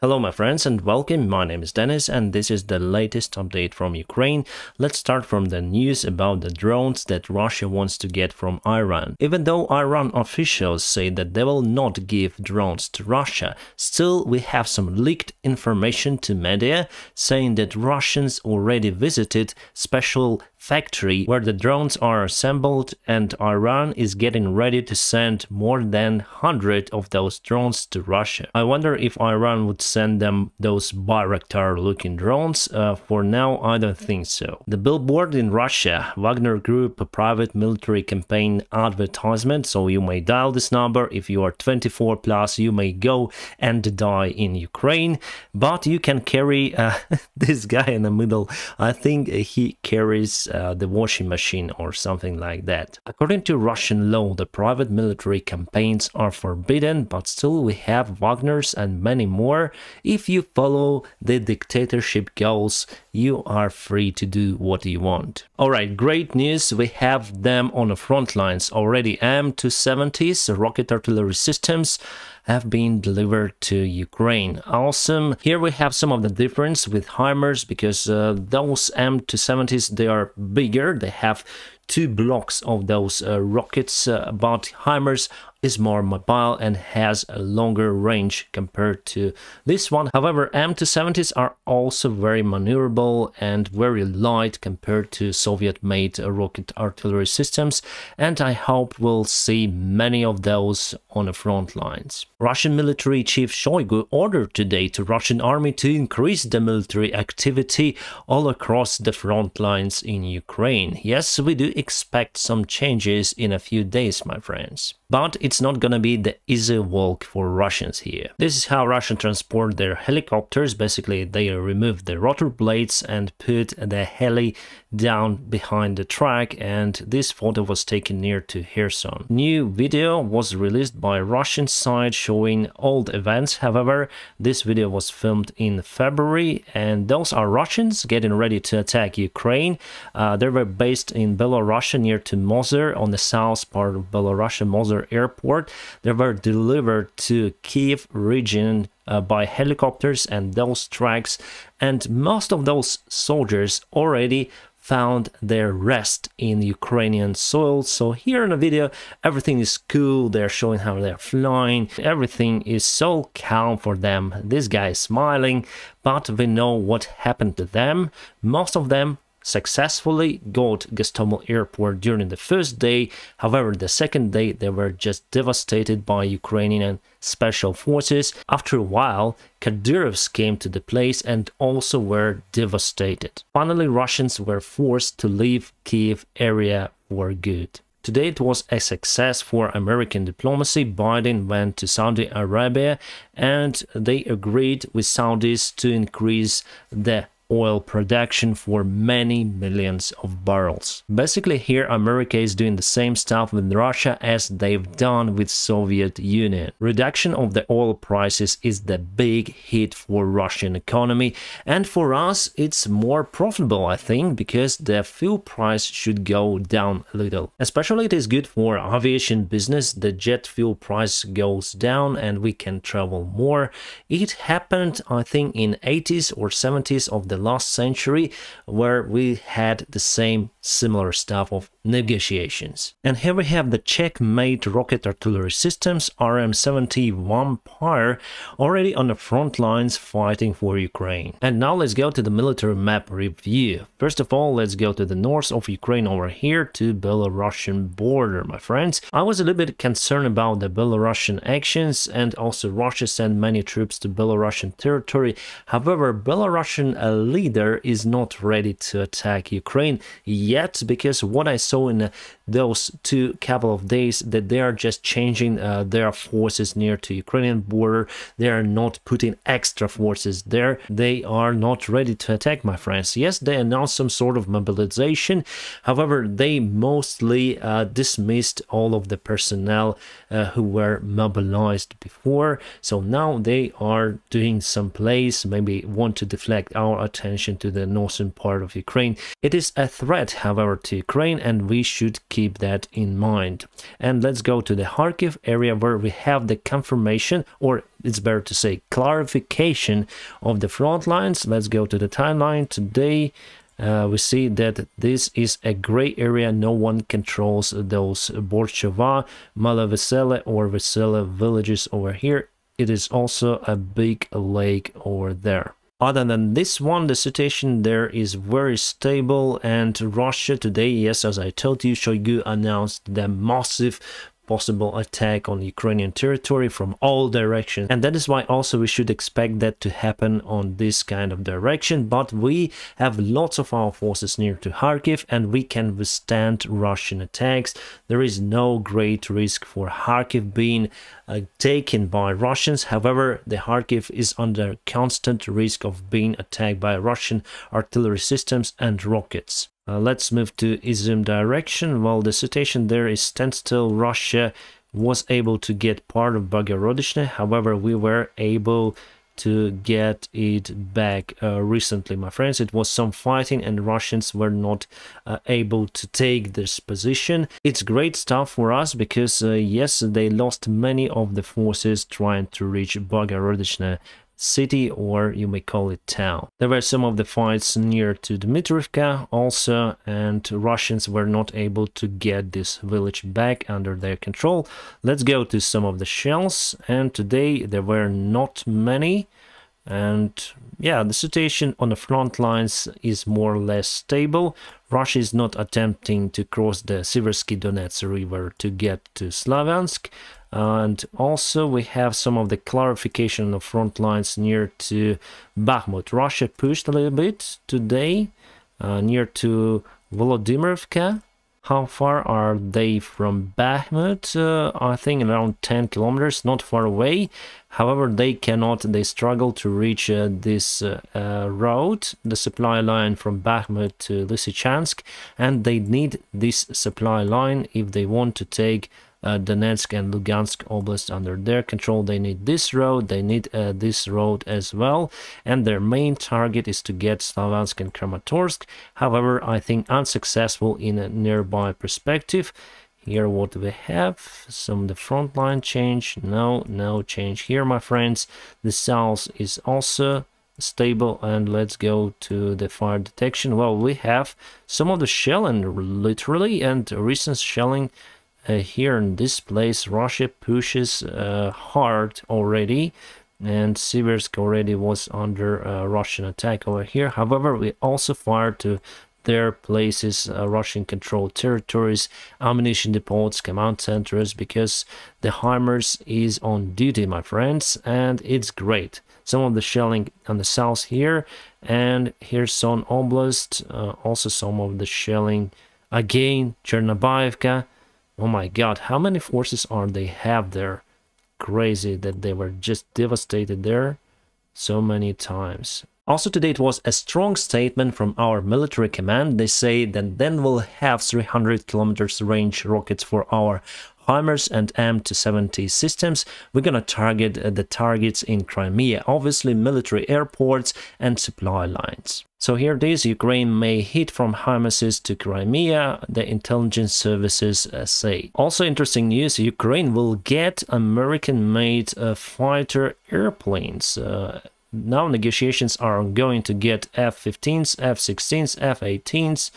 Hello my friends and welcome, my name is Denys and this is the latest update from Ukraine. Let's start from the news about the drones that Russia wants to get from Iran. Even though Iran officials say that they will not give drones to Russia, still we have some leaked information to media saying that Russians already visited special factory where the drones are assembled and Iran is getting ready to send more than 100 of those drones to Russia. I wonder if Iran would send them those Bayraktar looking drones. Uh, for now, I don't think so. The billboard in Russia, Wagner Group, a private military campaign advertisement, so you may dial this number. If you are 24 plus, you may go and die in Ukraine, but you can carry uh, this guy in the middle. I think he carries uh, the washing machine or something like that. According to Russian law, the private military campaigns are forbidden, but still we have Wagner's and many more. If you follow the dictatorship goals, you are free to do what you want. Alright, great news, we have them on the front lines already. M270s, rocket artillery systems, have been delivered to Ukraine. Awesome. Here we have some of the difference with HIMARS because uh, those M270s, they are bigger. They have two blocks of those uh, rockets, uh, but HIMARS is more mobile and has a longer range compared to this one. However, M270s are also very maneuverable and very light compared to Soviet-made rocket artillery systems, and I hope we'll see many of those on the front lines. Russian military chief Shoigu ordered today to Russian army to increase the military activity all across the front lines in Ukraine. Yes, we do expect some changes in a few days, my friends. But it's not gonna be the easy walk for Russians here. This is how Russians transport their helicopters. Basically, they remove the rotor blades and put the heli down behind the track and this photo was taken near to Kherson. New video was released by Russian side showing old events. However, this video was filmed in February and those are Russians getting ready to attack Ukraine. Uh, they were based in Belarus near to Mozyr on the south part of Belarus, Airport. They were delivered to Kiev region uh, by helicopters and those tracks and most of those soldiers already found their rest in Ukrainian soil. So here in the video, everything is cool. They're showing how they're flying. Everything is so calm for them. This guy is smiling, but we know what happened to them. Most of them successfully got Gostomel airport during the first day. However, the second day they were just devastated by Ukrainian special forces. After a while, Kadyrovs came to the place and also were devastated. Finally, Russians were forced to leave Kiev area for good. Today it was a success for American diplomacy. Biden went to Saudi Arabia and they agreed with Saudis to increase the oil production for many millions of barrels. Basically here America is doing the same stuff with Russia as they've done with Soviet Union. Reduction of the oil prices is the big hit for Russian economy and for us it's more profitable I think because the fuel price should go down a little. Especially it is good for aviation business, the jet fuel price goes down and we can travel more. It happened I think in 80s or 70s of the last century where we had the same similar stuff of negotiations. And here we have the Czech-made rocket artillery systems RM-70 Vampire already on the front lines fighting for Ukraine. And now let's go to the military map review. First of all, let's go to the north of Ukraine over here to Belarusian border, my friends. I was a little bit concerned about the Belarusian actions and also Russia sent many troops to Belarusian territory. However, Belarusian leader is not ready to attack Ukraine yet because what I saw saw in uh, those two couple of days that they are just changing uh, their forces near to Ukrainian border. They are not putting extra forces there. They are not ready to attack, my friends. Yes, they announced some sort of mobilization. However, they mostly uh, dismissed all of the personnel uh, who were mobilized before. So now they are doing some plays, maybe want to deflect our attention to the northern part of Ukraine. It is a threat, however, to Ukraine and we should keep keep that in mind. And let's go to the Kharkiv area where we have the confirmation, or it's better to say clarification of the front lines. Let's go to the timeline today. Uh, we see that this is a gray area. No one controls those Borshchova, Malavesele or Vesele villages over here. It is also a big lake over there. Other than this one, the situation there is very stable and Russia today, yes, as I told you, Shoigu announced the massive possible attack on Ukrainian territory from all directions. And that is why also we should expect that to happen on this kind of direction. But we have lots of our forces near to Kharkiv and we can withstand Russian attacks. There is no great risk for Kharkiv being uh, taken by Russians. However, the Kharkiv is under constant risk of being attacked by Russian artillery systems and rockets. Uh, let's move to Izum direction. While the situation there is standstill, Russia was able to get part of Bogorodichne. However, we were able to get it back uh, recently, my friends. It was some fighting and Russians were not uh, able to take this position. It's great stuff for us because, uh, yes, they lost many of the forces trying to reach Bogorodichne city or you may call it town. There were some of the fights near to Dmitrivka also and Russians were not able to get this village back under their control. Let's go to some of the shells and today there were not many and yeah, the situation on the front lines is more or less stable. Russia is not attempting to cross the Siversky Donets river to get to Slavyansk and also we have some of the clarification of front lines near to Bakhmut. Russia pushed a little bit today uh, near to Volodymyrovka. How far are they from Bakhmut? Uh, I think around 10 kilometers, not far away. However, they cannot, they struggle to reach uh, this uh, uh road, the supply line from Bakhmut to Lysychansk, and they need this supply line if they want to take uh, Donetsk and Lugansk Oblast under their control. They need this road, they need uh, this road as well, and their main target is to get Slavyansk and Kramatorsk. However, I think unsuccessful in a nearby perspective. Here what we have, some of the front line change, no, no change here my friends. The south is also stable and let's go to the fire detection. Well, we have some of the shelling literally and recent shelling here in this place Russia pushes uh, hard already and Siversk already was under uh, Russian attack over here. However, we also fired to their places, uh, Russian controlled territories, ammunition depots, command centers, because the HIMARS is on duty, my friends, and it's great. Some of the shelling on the south here, and Kherson Oblast, uh, also some of the shelling again, Chernobyevka, Oh my god, how many forces are they have there? Crazy that they were just devastated there so many times. Also today it was a strong statement from our military command. They say that then we'll have 300 kilometers range rockets for our HIMARS and M270 systems, we're gonna target uh, the targets in Crimea, obviously military airports and supply lines. So here it is, Ukraine may hit from HIMARS to Crimea, the intelligence services uh, say. Also interesting news, Ukraine will get American-made uh, fighter airplanes. Uh, now negotiations are going to get F-15s, F-16s, F-18s,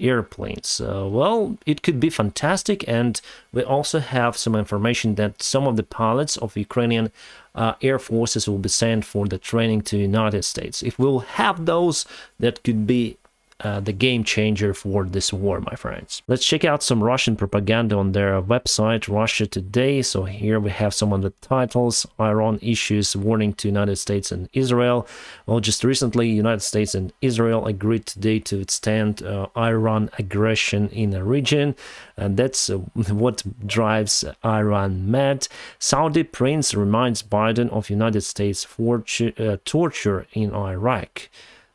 airplanes. Uh, well, it could be fantastic, and we also have some information that some of the pilots of Ukrainian uh, air forces will be sent for the training to United States. If we'll have those, that could be uh, the game changer for this war, my friends. Let's check out some Russian propaganda on their website, Russia Today. So here we have some of the titles. Iran issues warning to United States and Israel. Well, just recently, United States and Israel agreed today to withstand uh, Iran aggression in the region. And that's uh, what drives Iran mad. Saudi prince reminds Biden of United States uh, torture in Iraq.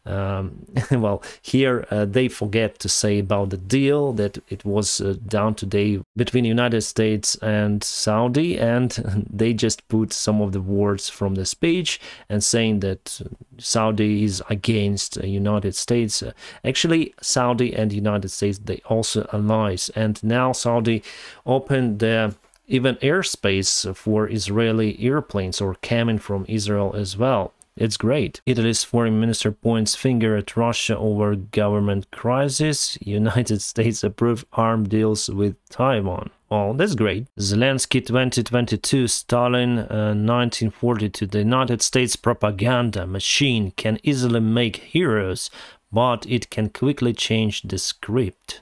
Um, well, here uh, they forget to say about the deal that it was uh, down today between the United States and Saudi, and they just put some of the words from the speech and saying that Saudi is against uh, United States. Uh, actually, Saudi and the United States they also allies, and now Saudi opened the even airspace for Israeli airplanes or coming from Israel as well. It's great. Italy's foreign minister points finger at Russia over government crisis. United States approve arm deals with Taiwan. Oh, that's great. Zelensky 2022, Stalin uh, 1942. The United States propaganda machine can easily make heroes, but it can quickly change the script.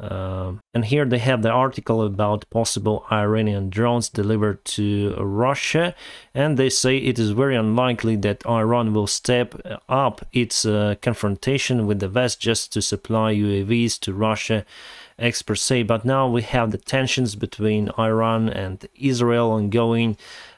Uh, and here they have the article about possible Iranian drones delivered to Russia, and they say it is very unlikely that Iran will step up its uh, confrontation with the West just to supply UAVs to Russia, experts say. But now we have the tensions between Iran and Israel ongoing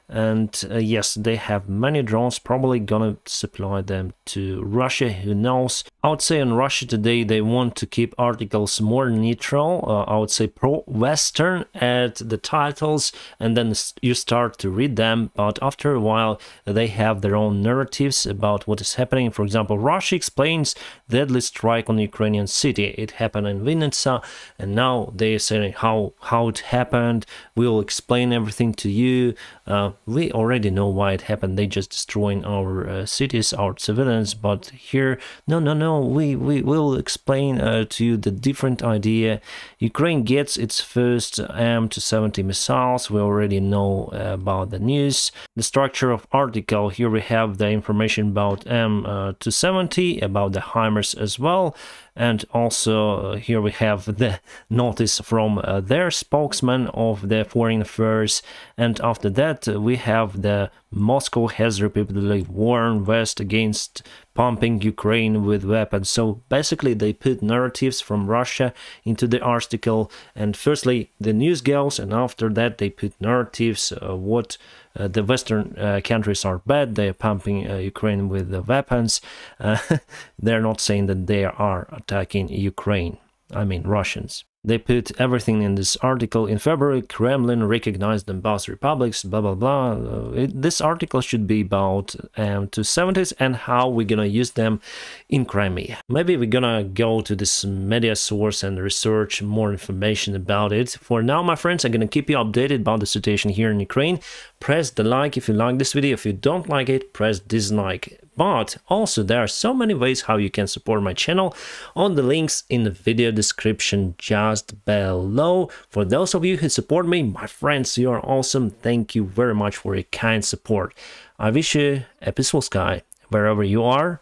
and uh, yes they have many drones probably gonna supply them to russia who knows? I would say in russia today they want to keep articles more neutral uh, i would say pro-western at the titles and then you start to read them. But after a while they have their own narratives about what is happening. For example russia explains deadly strike on ukrainian city. It happened in Vinnytsia and now they are saying how how it happened. We'll explain everything to you. Uh, we already know why it happened. They just destroying our uh, cities, our civilians. But here, no, no, no. We we will explain uh, to you the different idea. Ukraine gets its first M270 missiles. We already know uh, about the news. The structure of article. Here we have the information about M270, about the HIMARS as well and also uh, here we have the notice from uh, their spokesman of the foreign affairs. And after that uh, we have the Moscow has repeatedly warned West against pumping Ukraine with weapons. So basically, they put narratives from Russia into the article, and firstly, the news goes, and after that, they put narratives uh, what uh, the Western uh, countries are bad, they're pumping uh, Ukraine with the weapons. Uh, they're not saying that they are attacking Ukraine, I mean Russians. They put everything in this article. In February, Kremlin recognized Donbass republics, blah, blah, blah. Uh, it, this article should be about um, 270s and how we're gonna use them in Crimea. Maybe we're gonna go to this media source and research more information about it. For now, my friends, I'm gonna keep you updated about the situation here in Ukraine. Press the like if you like this video. If you don't like it, press dislike. But also there are so many ways how you can support my channel on the links in the video description just below. For those of you who support me, my friends, you are awesome. Thank you very much for your kind support. I wish you a peaceful sky wherever you are.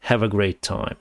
Have a great time.